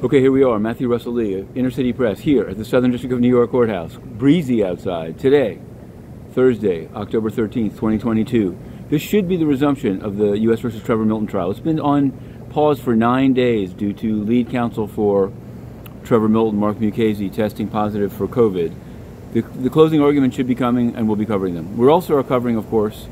Okay, here we are, Matthew Russell Lee, Inner City Press, here at the Southern District of New York Courthouse. Breezy outside today, Thursday, October 13th, 2022. This should be the resumption of the U.S. versus Trevor Milton trial. It's been on pause for nine days due to lead counsel for Trevor Milton, Mark Mukasey, testing positive for COVID. The, the closing argument should be coming, and we'll be covering them. We're also covering, of course,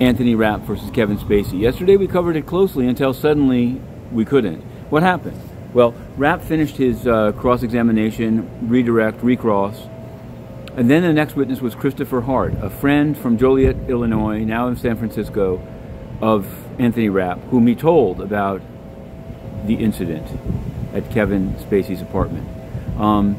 Anthony Rapp versus Kevin Spacey. Yesterday we covered it closely until suddenly we couldn't. What happened? Well, Rapp finished his uh, cross examination, redirect, recross, and then the next witness was Christopher Hart, a friend from Joliet, Illinois, now in San Francisco, of Anthony Rapp, whom he told about the incident at Kevin Spacey's apartment. Um,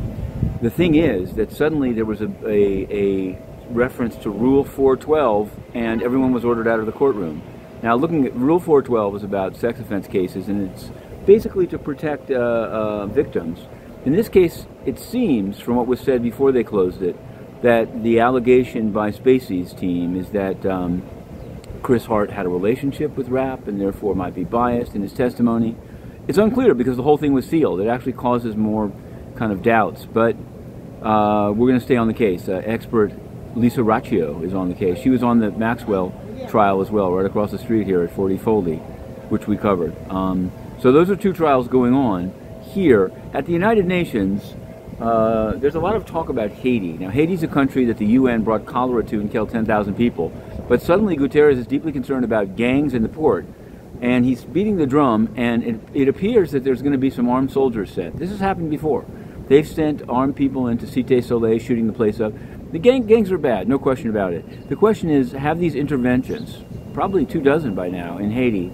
the thing is that suddenly there was a, a, a reference to Rule 412, and everyone was ordered out of the courtroom. Now, looking at Rule 412 is about sex offense cases, and it's basically to protect uh, uh, victims. In this case, it seems, from what was said before they closed it, that the allegation by Spacey's team is that um, Chris Hart had a relationship with Rapp and therefore might be biased in his testimony. It's unclear because the whole thing was sealed. It actually causes more kind of doubts, but uh, we're going to stay on the case. Uh, expert Lisa Rocchio is on the case. She was on the Maxwell trial as well, right across the street here at 40 Foley, which we covered. Um, so those are two trials going on here at the United Nations. Uh, there's a lot of talk about Haiti. Now, Haiti's a country that the UN brought cholera to and killed 10,000 people. But suddenly, Guterres is deeply concerned about gangs in the port, and he's beating the drum. And it, it appears that there's going to be some armed soldiers sent. This has happened before. They've sent armed people into Cité Soleil, shooting the place up. The gang, gangs are bad, no question about it. The question is, have these interventions, probably two dozen by now in Haiti,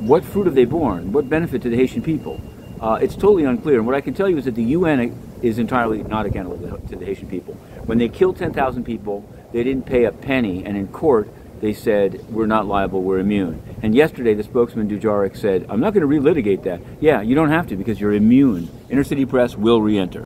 what fruit have they borne? What benefit to the Haitian people? Uh, it's totally unclear. And what I can tell you is that the UN is entirely not accountable to the Haitian people. When they killed 10,000 people, they didn't pay a penny, and in court, they said, we're not liable, we're immune. And yesterday, the spokesman, Dujarric, said, I'm not going to relitigate that. Yeah, you don't have to because you're immune. Inner City Press will re enter.